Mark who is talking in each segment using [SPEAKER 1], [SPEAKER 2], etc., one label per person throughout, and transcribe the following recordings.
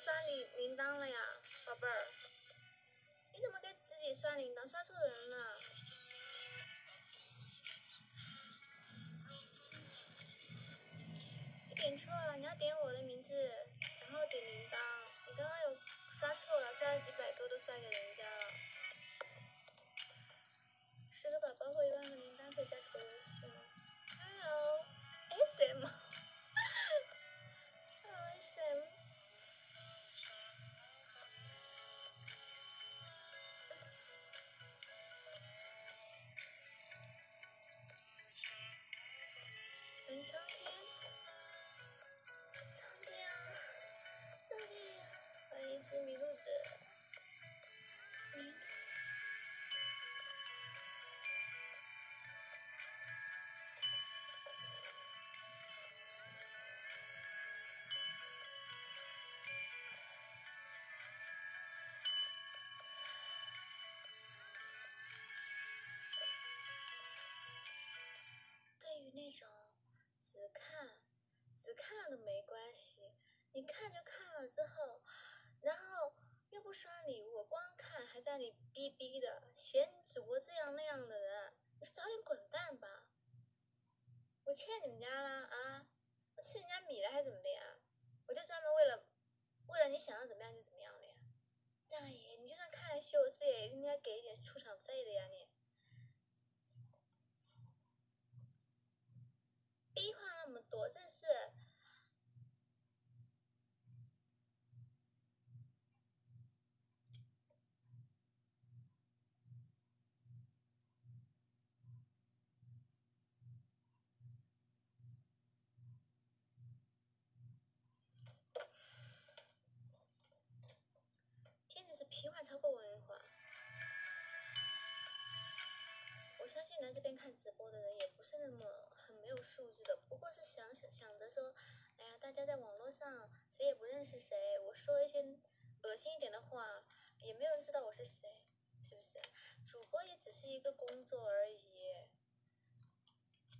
[SPEAKER 1] 你铃铃铛了呀，宝贝儿？你怎么给自己刷铃铛？刷错人了。你点错了，你要点我的名字，然后点铃铛。你刚刚有刷错了，刷了几百多都刷给人家了。十个宝宝或一万个铃铛可以加这个游戏吗那种只看只看都没关系，你看就看了之后，然后又不刷礼物，光看还在你逼逼的嫌主播这样那样的人，你早点滚蛋吧！我欠你们家啦啊！我吃人家米了还是怎么的呀？我就专门为了为了你想要怎么样就怎么样的呀！大爷，你就算看了秀，是不是也应该给一点出场费的呀你？逼话那么多，这是。天子是屁话超过文话。我相信来这边看直播的人也不是那么。很没有素质的，不过是想想想着说，哎呀，大家在网络上谁也不认识谁，我说一些恶心一点的话，也没有人知道我是谁，是不是？主播也只是一个工作而已，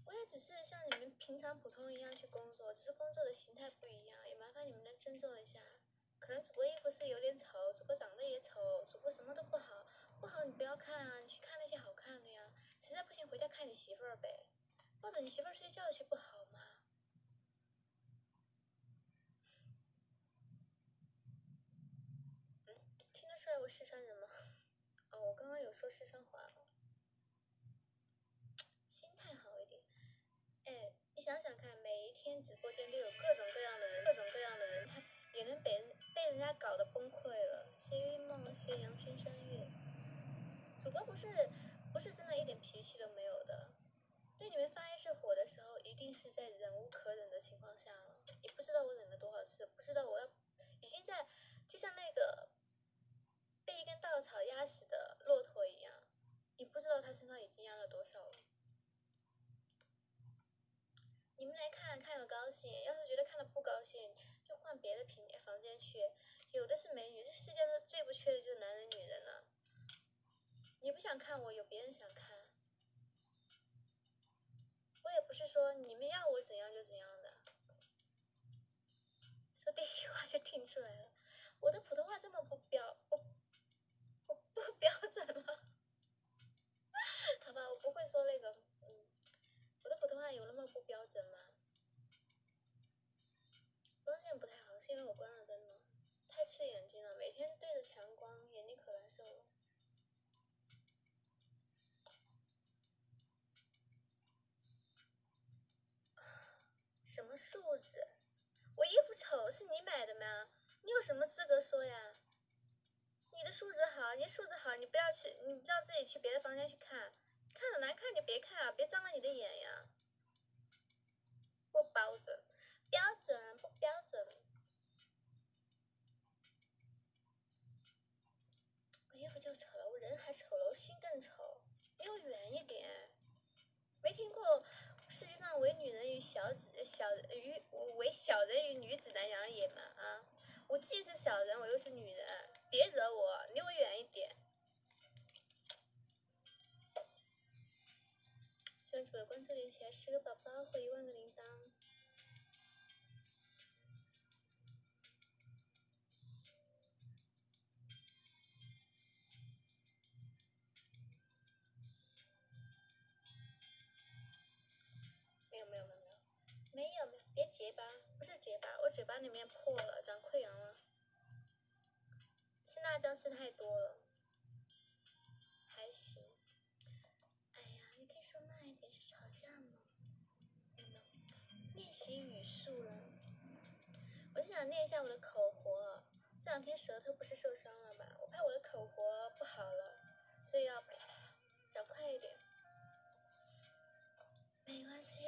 [SPEAKER 1] 我也只是像你们平常普通人一样去工作，只是工作的形态不一样，也麻烦你们能尊重一下。可能主播衣服是有点丑，主播长得也丑，主播什么都不好，不好你不要看啊，你去看那些好看的呀。实在不行回家看你媳妇儿呗。抱着你媳妇睡觉去不好吗？嗯，听得出来我四川人吗？哦，我刚刚有说四川话哦。心态好一点。哎，你想想看，每一天直播间都有各种各样的人，各种各样的人，他也能被人被人家搞得崩溃了。谢玉梦，谢阳春三月。主播不是不是真的一点脾气都没有。对你们发一次火的时候，一定是在忍无可忍的情况下了。你不知道我忍了多少次，不知道我要已经在就像那个被一根稻草压死的骆驼一样，你不知道他身上已经压了多少了。你们来看看个高兴，要是觉得看了不高兴，就换别的平房间去。有的是美女，这世界上最不缺的就是男人女人了。你不想看我，有别人想看。我也不是说你们要我怎样就怎样的，说第一句话就听出来了，我的普通话这么不标不不标准吗？好吧，我不会说那个，嗯，我的普通话有那么不标准吗？光线不太好，是因为我关了灯了，太刺眼睛了，每天对着强光，眼睛我衣服丑是你买的吗？你有什么资格说呀？你的素质好，你素质好，你不要去，你不要自己去别的房间去看，看着难看就别看啊，别脏了你的眼呀。不标准，标准不标准？我衣服就丑了，我人还丑了，我心更丑。离我远一点。没听过。世界上唯女人与小子小与唯小人与女子难养也嘛啊！我既是小人，我又是女人，别惹我，离我远一点。希望主播关注连起来，十个宝宝或一万个铃铛。没有没有，别结巴，不是结巴，我嘴巴里面破了，长溃疡了。吃辣椒吃太多了，还行。哎呀，你可以说慢一点，是吵架吗？练习语速了，我是想练一下我的口活。这两天舌头不是受伤了吗？我怕我的口活不好了，所以要讲快一点。没关系，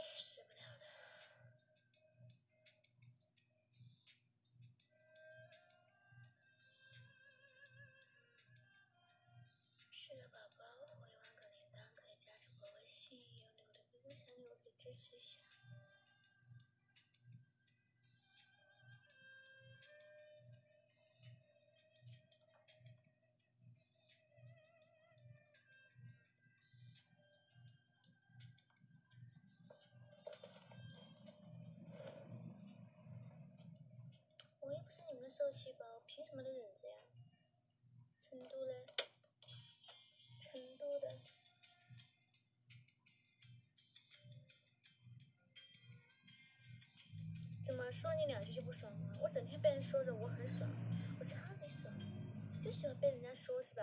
[SPEAKER 1] 是你们的受气包，凭什么能忍着呀？成都的，成都的。怎么说你两句就不爽了？我整天被人说着我很爽，我超级爽，就喜欢被人家说是吧？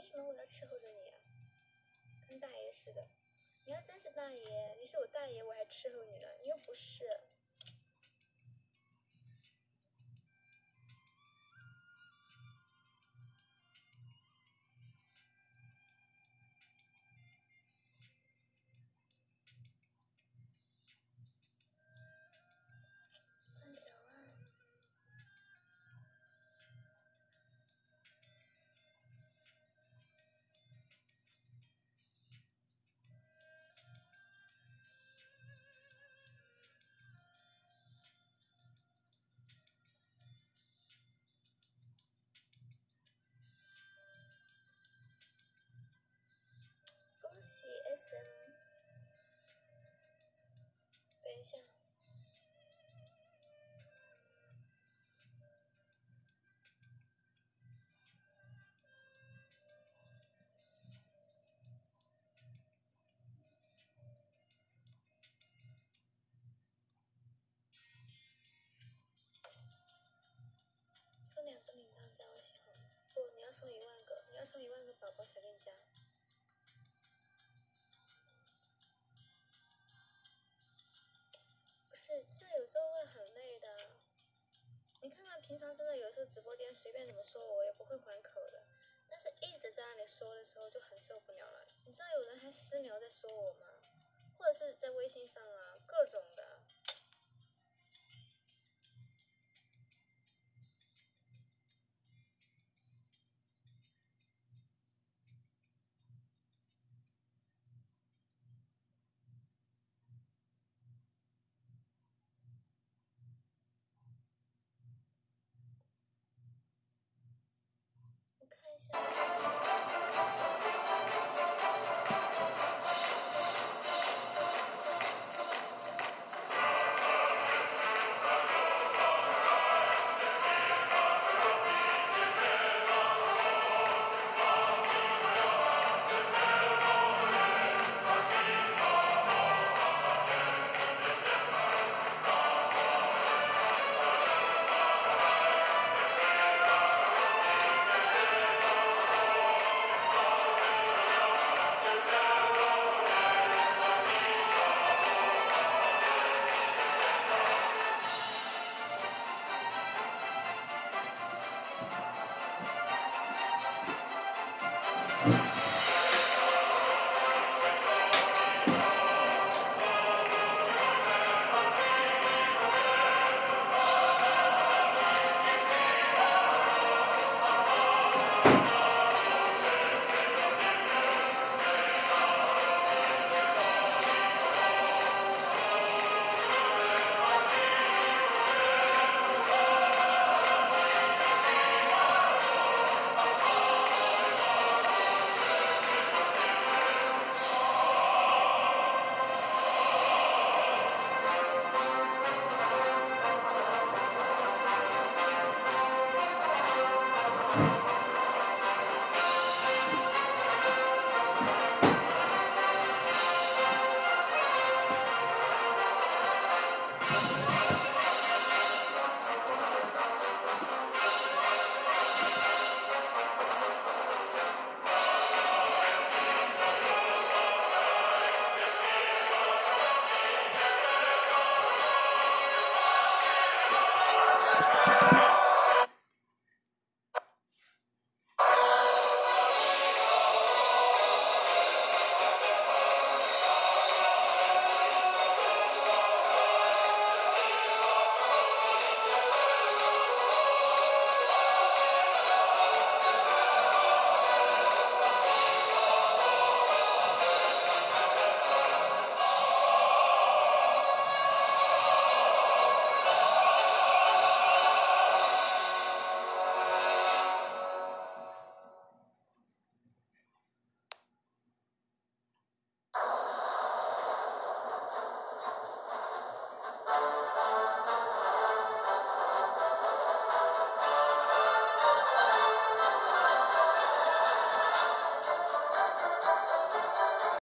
[SPEAKER 1] 凭什么我要伺候着你啊？跟大爷似的。你要真是大爷，你是我大爷，我还伺候你呢，你又不是。这直播间随便怎么说，我也不会还口的。但是一直在那里说的时候就很受不了了。你知道有人还私聊在说我吗？或者是在微信上啊，各种的。我
[SPEAKER 2] you